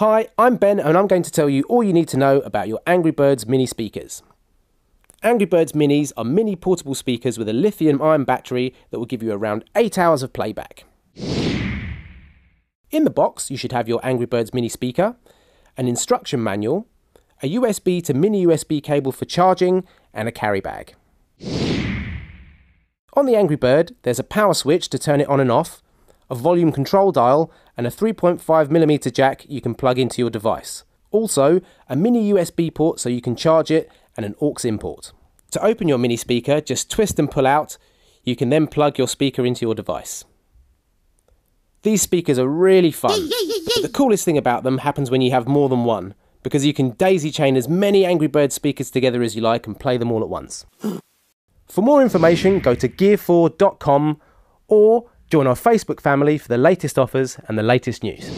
Hi, I'm Ben, and I'm going to tell you all you need to know about your Angry Birds mini speakers. Angry Birds Minis are mini portable speakers with a lithium ion battery that will give you around 8 hours of playback. In the box, you should have your Angry Birds mini speaker, an instruction manual, a USB to mini USB cable for charging, and a carry bag. On the Angry Bird, there's a power switch to turn it on and off, a volume control dial, and a 3.5mm jack you can plug into your device. Also, a mini USB port so you can charge it, and an aux import. To open your mini speaker, just twist and pull out. You can then plug your speaker into your device. These speakers are really fun, but the coolest thing about them happens when you have more than one, because you can daisy chain as many Angry Bird speakers together as you like and play them all at once. For more information, go to gear4.com or join our Facebook family for the latest offers and the latest news.